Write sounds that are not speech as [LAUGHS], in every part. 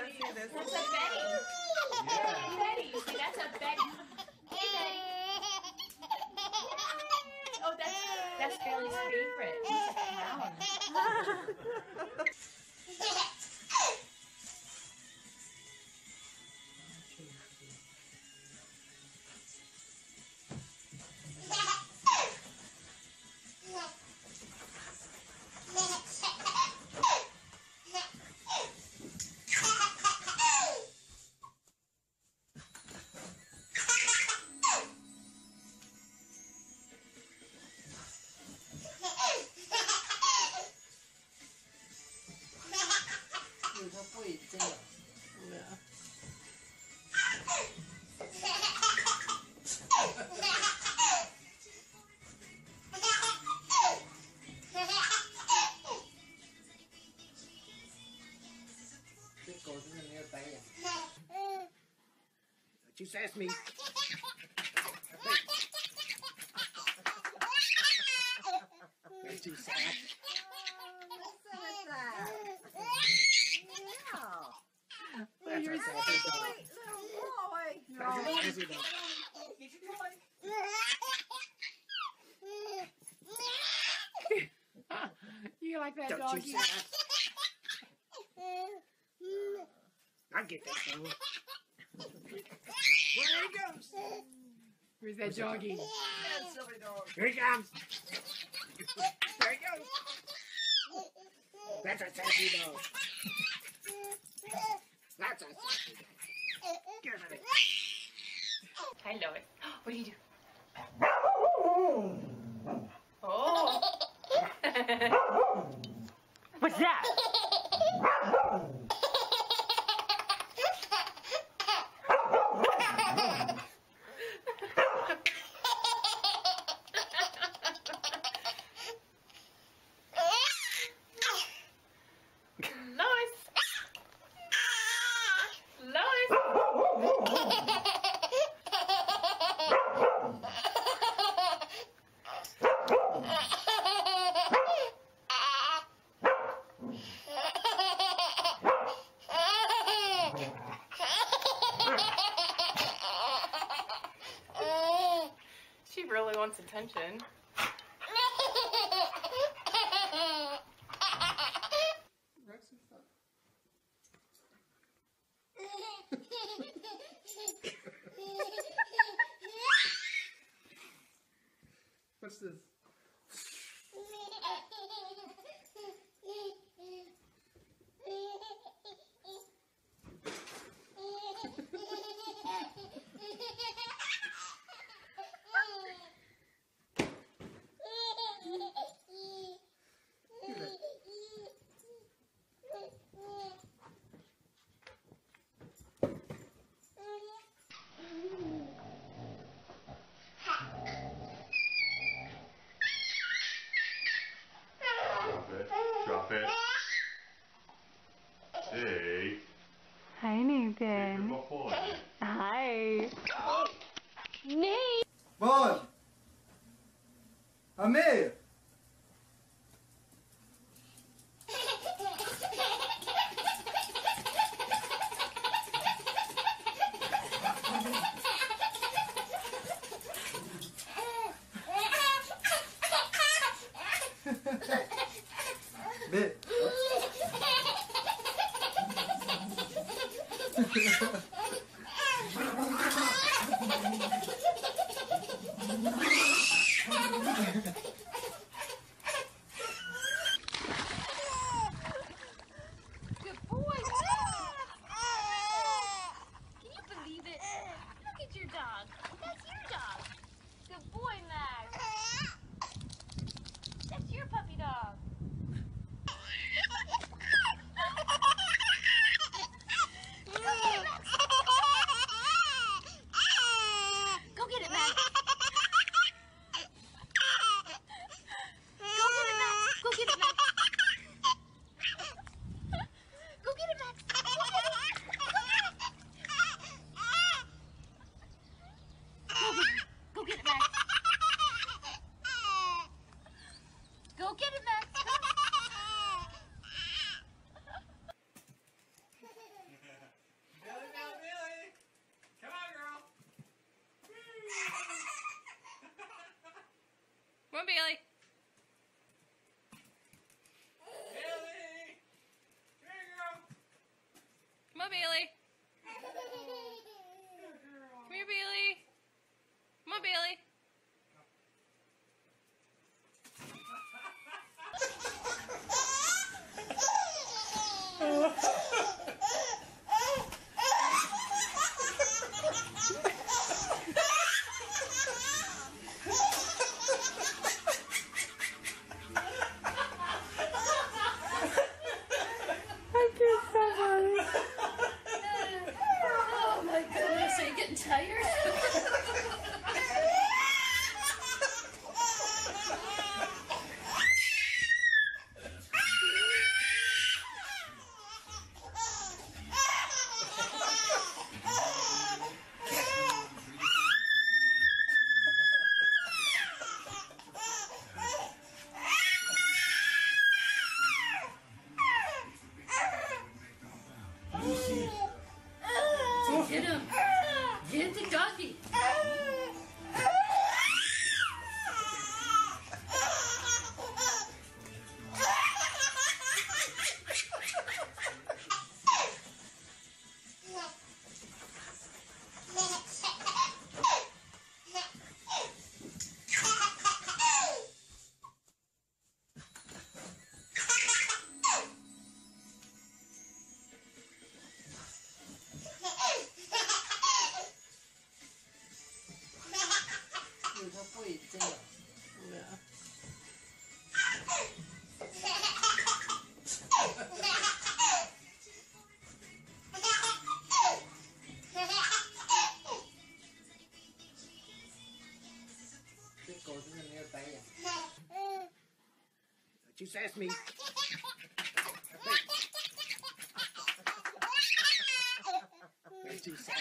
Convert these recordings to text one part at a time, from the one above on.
Brian has got to see this. That's a Betty. Yeah. Betty. See, that's a Betty. Hey, Betty. Oh, that's that's Bailey's favorite. [LAUGHS] It's a [LAUGHS] sass me. Don't you sass. That's our sassy dog. That's our sassy dog. You like that Don't doggy? you sass. I get that dog. There he goes. Where's that doggy? That's silly dog. Here he comes. There he goes. That's a sassy dog. That's a sassy dog. Get rid of it. Hi, Lois. What do you do? Oh. What's that? Lois. Lois. She really wants attention. What's this? Drop it. Drop it. Hey, Hi, take Nathan. your boy. Hi. Nate. Bon! Amir! Bit. Get him. Get the doggy. She says me. Too sad.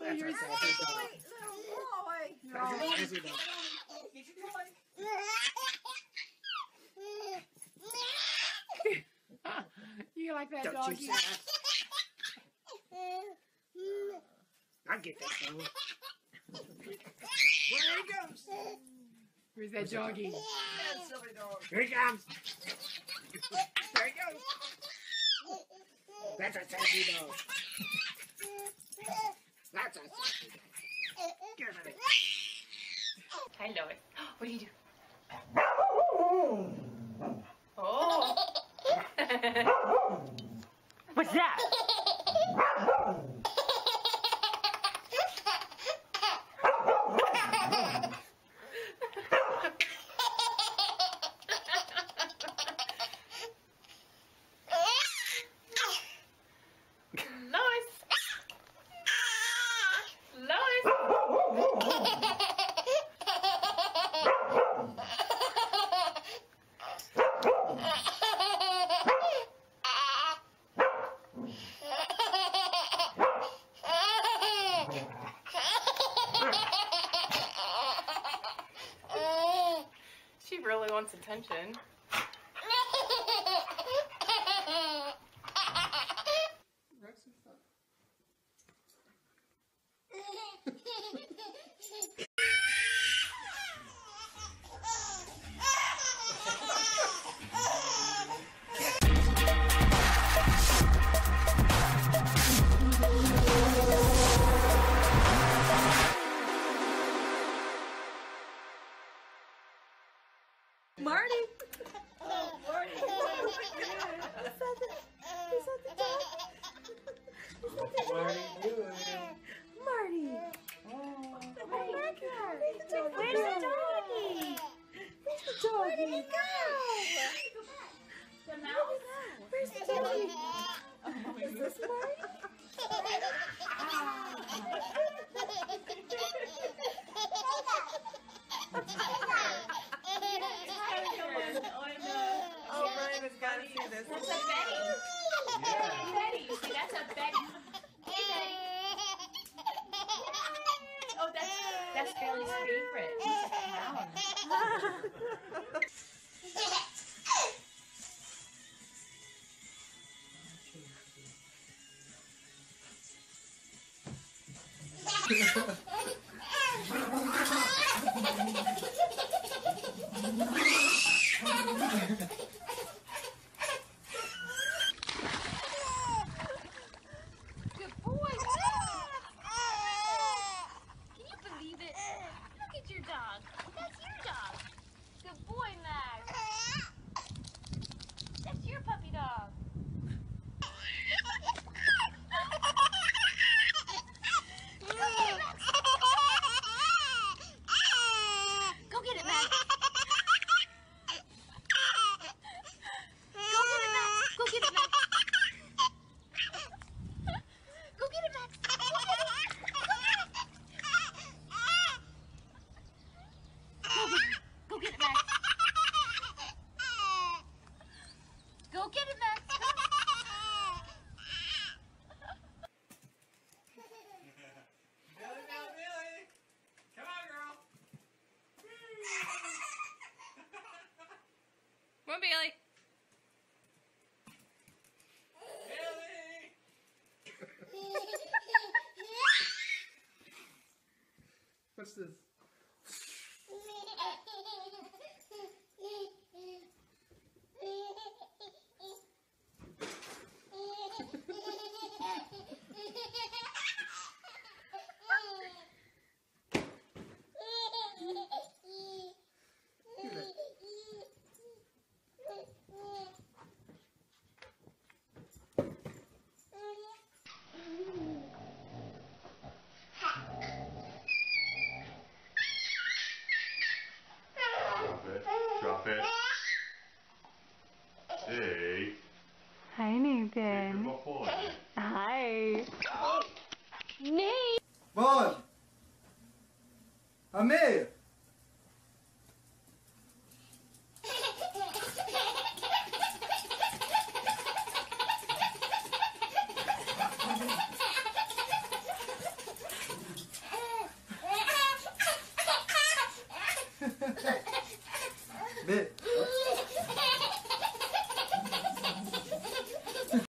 That's You're our sassy dog. That's our No. sassy dog. You like that Don't doggy? you sad? I get that thing. There he goes. Where's that doggy? Here he comes. There he goes. That's a sassy dog. That's a sassy dog. Give it. Hi, Lois. [GASPS] What do you do? Oh. [LAUGHS] What's that? [LAUGHS] Marty. Oh, Marty. Is that the, is that the dog? Is the What dog? are you doing? Marty. Oh, Where's the doggy? Where's the doggy? Where's the doggy? Where did he go? The mouse? Where's the doggy? Is this Marty? [LAUGHS] that's, that's a Betty. Yeah. Betty. See, that's a Betty. Hey, Betty. Oh, that's that's Bailey's favorite. Ha ha ha! justice. Amém?